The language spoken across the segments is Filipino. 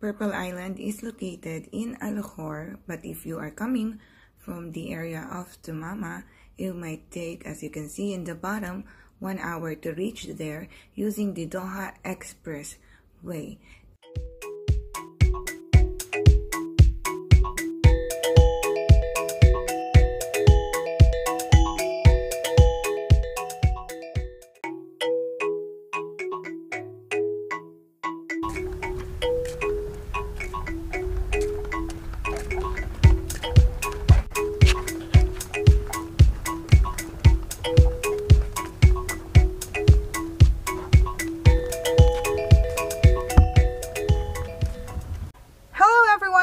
Purple Island is located in Alcor, but if you are coming from the area of Tumama, it might take, as you can see in the bottom, one hour to reach there using the Doha Express Way.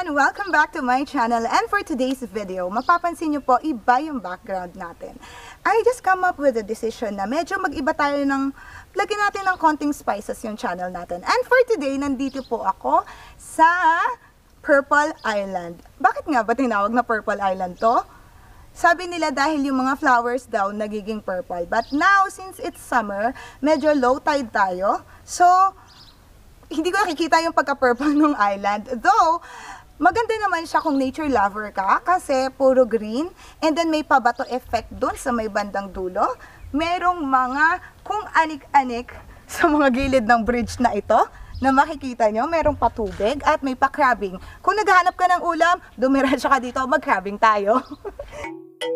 Everyone! Welcome back to my channel and for today's video, mapapansin nyo po iba yung background natin. I just come up with a decision na medyo mag-iba tayo ng, lagyan natin ng konting spices yung channel natin. And for today, nandito po ako sa Purple Island. Bakit nga ba tinawag na Purple Island to? Sabi nila dahil yung mga flowers daw nagiging purple. But now, since it's summer, medyo low tide tayo. So, hindi ko nakikita yung pagka-purple ng island. Though, maganda naman siya kung nature lover ka kasi puro green and then may pabato effect dun sa may bandang dulo. Merong mga kung anik-anik sa mga gilid ng bridge na ito na makikita nyo, merong patubig at may pa-crabbing. Kung naghahanap ka ng ulam, dumiretso ka dito, mag-crabbing tayo.